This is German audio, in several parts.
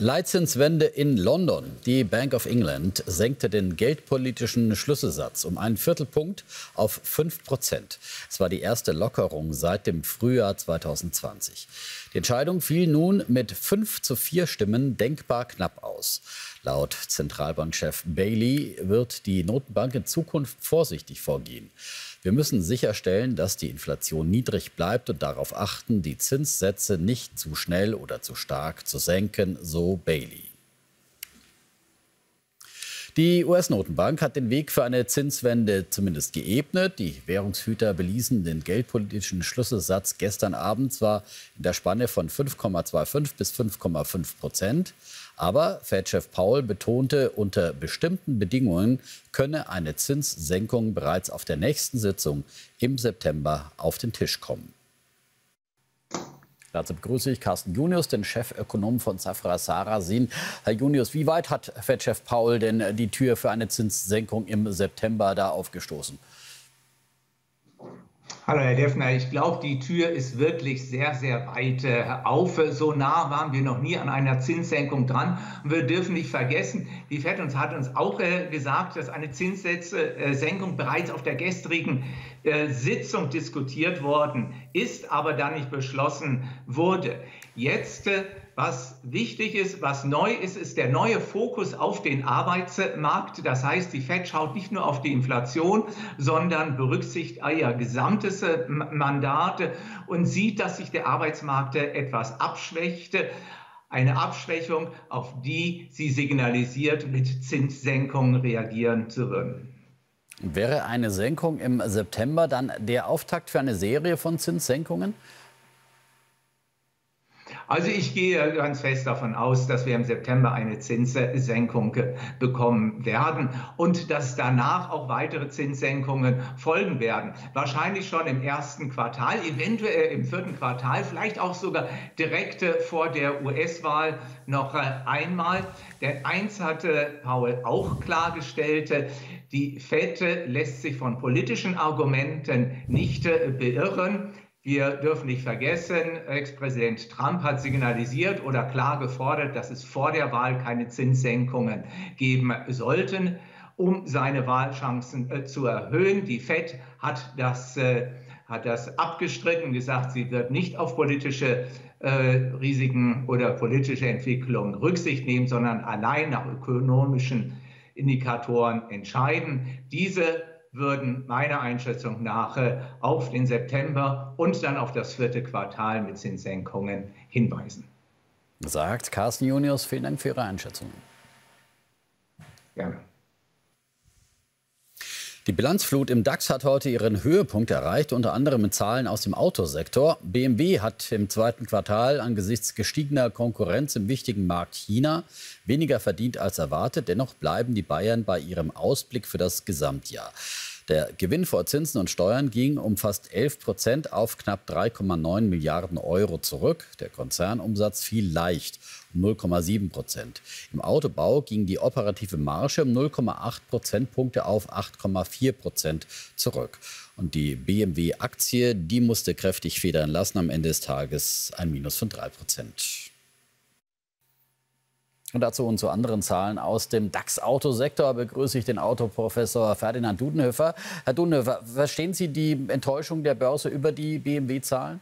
Leitzinswende in London. Die Bank of England senkte den geldpolitischen Schlüsselsatz um einen Viertelpunkt auf 5 Prozent. Es war die erste Lockerung seit dem Frühjahr 2020. Die Entscheidung fiel nun mit 5 zu 4 Stimmen denkbar knapp aus. Laut Zentralbankchef Bailey wird die Notenbank in Zukunft vorsichtig vorgehen. Wir müssen sicherstellen, dass die Inflation niedrig bleibt und darauf achten, die Zinssätze nicht zu schnell oder zu stark zu senken, so Bailey. Die US-Notenbank hat den Weg für eine Zinswende zumindest geebnet. Die Währungshüter beließen den geldpolitischen Schlüsselsatz gestern Abend zwar in der Spanne von 5,25 bis 5,5 Prozent. Aber Fed-Chef Paul betonte, unter bestimmten Bedingungen könne eine Zinssenkung bereits auf der nächsten Sitzung im September auf den Tisch kommen. Dazu begrüße ich Carsten Junius, den Chefökonom von Safra Sarasin. Herr Junius, wie weit hat Fed-Chef Paul denn die Tür für eine Zinssenkung im September da aufgestoßen? Hallo Herr Deffner, ich glaube, die Tür ist wirklich sehr, sehr weit äh, auf. So nah waren wir noch nie an einer Zinssenkung dran. Und wir dürfen nicht vergessen, die FED uns hat uns auch äh, gesagt, dass eine Zinssenkung bereits auf der gestrigen äh, Sitzung diskutiert worden ist, aber dann nicht beschlossen wurde. Jetzt äh, was wichtig ist, was neu ist, ist der neue Fokus auf den Arbeitsmarkt. Das heißt, die FED schaut nicht nur auf die Inflation, sondern berücksichtigt ihr gesamtes äh, Mandat und sieht, dass sich der Arbeitsmarkt etwas abschwächt. Eine Abschwächung, auf die sie signalisiert, mit Zinssenkungen reagieren zu würden. Wäre eine Senkung im September dann der Auftakt für eine Serie von Zinssenkungen? Also ich gehe ganz fest davon aus, dass wir im September eine Zinssenkung bekommen werden und dass danach auch weitere Zinssenkungen folgen werden. Wahrscheinlich schon im ersten Quartal, eventuell im vierten Quartal, vielleicht auch sogar direkt vor der US-Wahl noch einmal. Denn eins hatte Paul auch klargestellt, die FED lässt sich von politischen Argumenten nicht beirren. Wir dürfen nicht vergessen, Ex-Präsident Trump hat signalisiert oder klar gefordert, dass es vor der Wahl keine Zinssenkungen geben sollten, um seine Wahlchancen äh, zu erhöhen. Die Fed hat das, äh, hat das abgestritten, gesagt, sie wird nicht auf politische äh, Risiken oder politische Entwicklungen Rücksicht nehmen, sondern allein nach ökonomischen Indikatoren entscheiden. Diese würden meiner Einschätzung nach auf den September und dann auf das vierte Quartal mit Zinssenkungen hinweisen. Sagt Carsten Junius, vielen Dank für Ihre Einschätzung. Gerne. Die Bilanzflut im DAX hat heute ihren Höhepunkt erreicht, unter anderem mit Zahlen aus dem Autosektor. BMW hat im zweiten Quartal angesichts gestiegener Konkurrenz im wichtigen Markt China weniger verdient als erwartet. Dennoch bleiben die Bayern bei ihrem Ausblick für das Gesamtjahr. Der Gewinn vor Zinsen und Steuern ging um fast 11 Prozent auf knapp 3,9 Milliarden Euro zurück. Der Konzernumsatz fiel leicht 0,7 Prozent. Im Autobau ging die operative Marge um 0,8 Prozentpunkte auf 8,4 Prozent zurück. Und die BMW-Aktie, die musste kräftig federn lassen. Am Ende des Tages ein Minus von 3 Prozent. Und dazu und zu anderen Zahlen aus dem DAX-Autosektor begrüße ich den Autoprofessor Ferdinand Dudenhöfer. Herr Dudenhöfer, verstehen Sie die Enttäuschung der Börse über die BMW-Zahlen?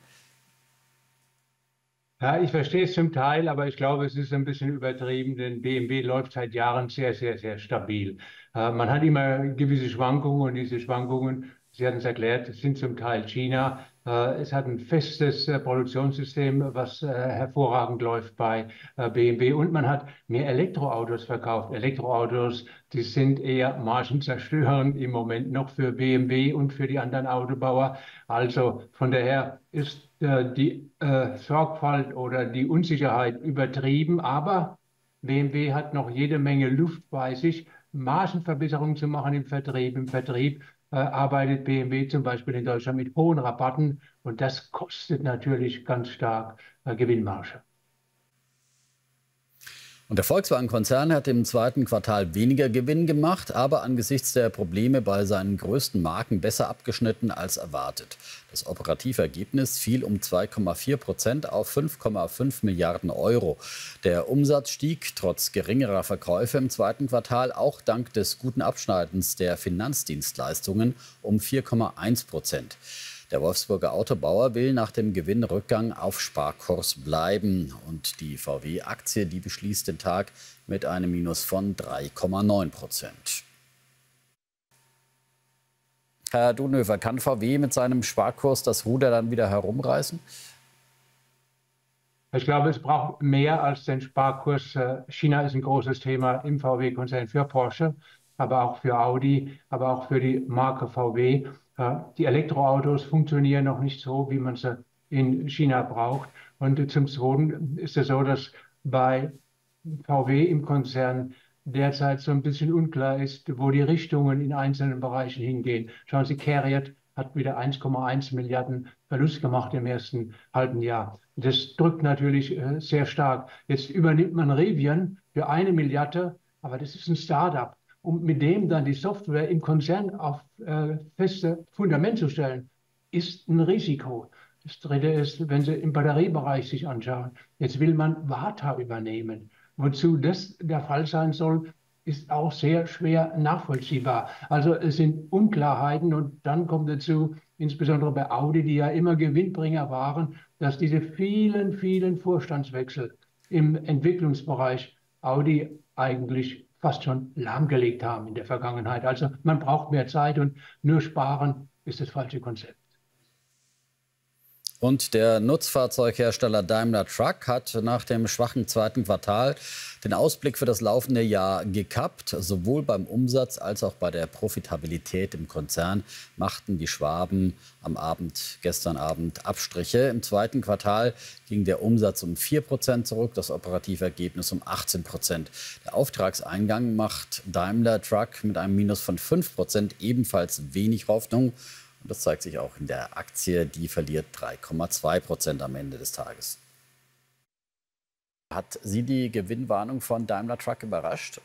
Ja, ich verstehe es zum Teil, aber ich glaube, es ist ein bisschen übertrieben, denn BMW läuft seit Jahren sehr, sehr, sehr stabil. Äh, man hat immer gewisse Schwankungen und diese Schwankungen, Sie hatten es erklärt, sind zum Teil China, äh, es hat ein festes äh, Produktionssystem, was äh, hervorragend läuft bei BMW und man hat mehr Elektroautos verkauft. Elektroautos, die sind eher margenzerstörend im Moment noch für BMW und für die anderen Autobauer. Also von daher ist die Sorgfalt oder die Unsicherheit übertrieben, aber BMW hat noch jede Menge Luft bei sich, Margenverbesserungen zu machen im Vertrieb. Im Vertrieb äh, arbeitet BMW zum Beispiel in Deutschland mit hohen Rabatten und das kostet natürlich ganz stark äh, Gewinnmarge. Und der Volkswagen-Konzern hat im zweiten Quartal weniger Gewinn gemacht, aber angesichts der Probleme bei seinen größten Marken besser abgeschnitten als erwartet. Das Operativergebnis fiel um 2,4 Prozent auf 5,5 Milliarden Euro. Der Umsatz stieg trotz geringerer Verkäufe im zweiten Quartal auch dank des guten Abschneidens der Finanzdienstleistungen um 4,1 Prozent. Der Wolfsburger Autobauer will nach dem Gewinnrückgang auf Sparkurs bleiben. Und die VW-Aktie, die beschließt den Tag mit einem Minus von 3,9 Prozent. Herr Dunhöfer, kann VW mit seinem Sparkurs das Ruder dann wieder herumreißen? Ich glaube, es braucht mehr als den Sparkurs. Äh, China ist ein großes Thema im VW-Konzern für Porsche, aber auch für Audi, aber auch für die Marke VW. Die Elektroautos funktionieren noch nicht so, wie man sie in China braucht. Und zum Zweiten ist es so, dass bei VW im Konzern derzeit so ein bisschen unklar ist, wo die Richtungen in einzelnen Bereichen hingehen. Schauen Sie, Carriot hat wieder 1,1 Milliarden Verlust gemacht im ersten halben Jahr. Das drückt natürlich äh, sehr stark. Jetzt übernimmt man Rivian für eine Milliarde, aber das ist ein Startup um mit dem dann die Software im Konzern auf äh, feste Fundament zu stellen, ist ein Risiko. Das dritte ist, wenn Sie im Batteriebereich sich anschauen, jetzt will man Warta übernehmen. Wozu das der Fall sein soll, ist auch sehr schwer nachvollziehbar. Also es sind Unklarheiten und dann kommt dazu, insbesondere bei Audi, die ja immer Gewinnbringer waren, dass diese vielen, vielen Vorstandswechsel im Entwicklungsbereich Audi eigentlich fast schon lahmgelegt haben in der Vergangenheit. Also man braucht mehr Zeit und nur sparen ist das falsche Konzept. Und der Nutzfahrzeughersteller Daimler Truck hat nach dem schwachen zweiten Quartal den Ausblick für das laufende Jahr gekappt. Sowohl beim Umsatz als auch bei der Profitabilität im Konzern machten die Schwaben am Abend, gestern Abend Abstriche. Im zweiten Quartal ging der Umsatz um 4 Prozent zurück, das Operativergebnis um 18 Prozent. Der Auftragseingang macht Daimler Truck mit einem Minus von 5 Prozent ebenfalls wenig Hoffnung. Das zeigt sich auch in der Aktie, die verliert 3,2 Prozent am Ende des Tages. Hat Sie die Gewinnwarnung von Daimler Truck überrascht?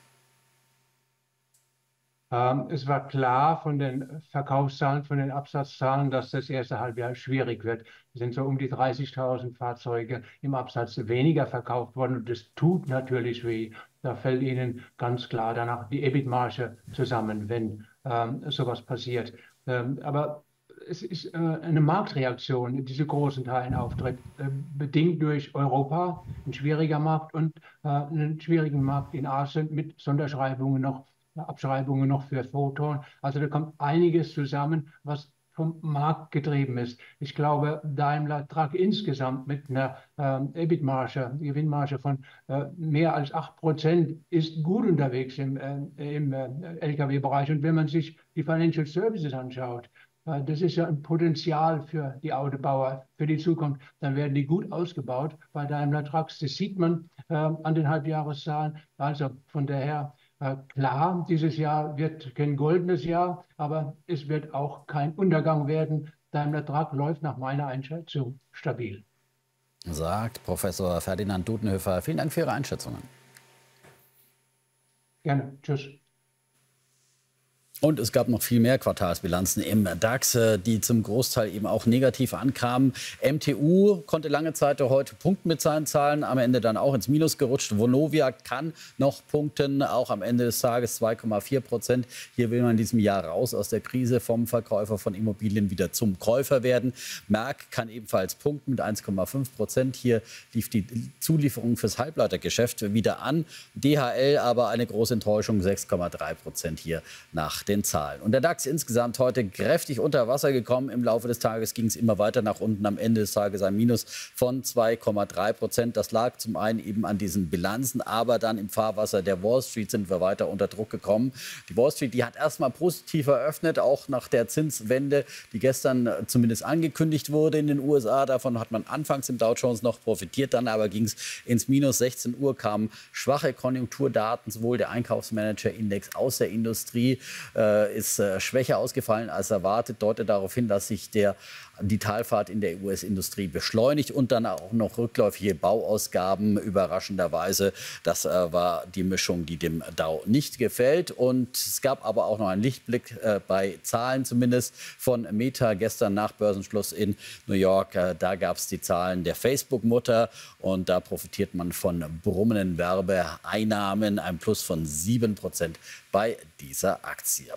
Ähm, es war klar von den Verkaufszahlen, von den Absatzzahlen, dass das erste Halbjahr schwierig wird. Es sind so um die 30.000 Fahrzeuge im Absatz weniger verkauft worden und das tut natürlich weh. Da fällt Ihnen ganz klar danach die EBIT-Marge zusammen, wenn ähm, sowas passiert. Ähm, aber es ist äh, eine Marktreaktion, die diese großen Teilen auftritt, äh, bedingt durch Europa, ein schwieriger Markt und äh, einen schwierigen Markt in Asien mit Sonderschreibungen noch, Abschreibungen noch für Photon. Also da kommt einiges zusammen, was vom Markt getrieben ist. Ich glaube, Daimler Truck insgesamt mit einer äh, EBIT-Marge, Gewinnmarge von äh, mehr als 8 Prozent ist gut unterwegs im, äh, im Lkw-Bereich. Und wenn man sich die Financial Services anschaut, das ist ja ein Potenzial für die Autobauer für die Zukunft. Dann werden die gut ausgebaut bei Daimler Trucks. Das sieht man äh, an den Halbjahreszahlen. Also von daher äh, klar, dieses Jahr wird kein goldenes Jahr, aber es wird auch kein Untergang werden. Daimler Truck läuft nach meiner Einschätzung stabil. Sagt Professor Ferdinand Dudenhöfer. Vielen Dank für Ihre Einschätzungen. Gerne. Tschüss. Und es gab noch viel mehr Quartalsbilanzen im DAX, äh, die zum Großteil eben auch negativ ankamen. MTU konnte lange Zeit heute punkten mit seinen Zahlen, am Ende dann auch ins Minus gerutscht. Vonovia kann noch punkten, auch am Ende des Tages 2,4 Prozent. Hier will man in diesem Jahr raus aus der Krise vom Verkäufer von Immobilien wieder zum Käufer werden. Merck kann ebenfalls punkten mit 1,5 Prozent. Hier lief die Zulieferung fürs Halbleitergeschäft wieder an. DHL aber eine große Enttäuschung, 6,3 Prozent hier nach den Zahlen. Und der DAX insgesamt heute kräftig unter Wasser gekommen. Im Laufe des Tages ging es immer weiter nach unten. Am Ende des Tages ein Minus von 2,3 Prozent. Das lag zum einen eben an diesen Bilanzen, aber dann im Fahrwasser der Wall Street sind wir weiter unter Druck gekommen. Die Wall Street, die hat erstmal positiv eröffnet, auch nach der Zinswende, die gestern zumindest angekündigt wurde in den USA. Davon hat man anfangs im Dow Jones noch profitiert. Dann aber ging es ins Minus. 16 Uhr kamen schwache Konjunkturdaten, sowohl der Einkaufsmanager-Index aus der Industrie, äh, ist äh, schwächer ausgefallen als erwartet, deutet darauf hin, dass sich der die Talfahrt in der US-Industrie beschleunigt und dann auch noch rückläufige Bauausgaben. Überraschenderweise, das äh, war die Mischung, die dem Dow nicht gefällt. Und es gab aber auch noch einen Lichtblick äh, bei Zahlen zumindest von Meta gestern nach Börsenschluss in New York. Äh, da gab es die Zahlen der Facebook-Mutter und da profitiert man von brummenden Werbeeinnahmen, ein Plus von 7 Prozent bei dieser Aktie.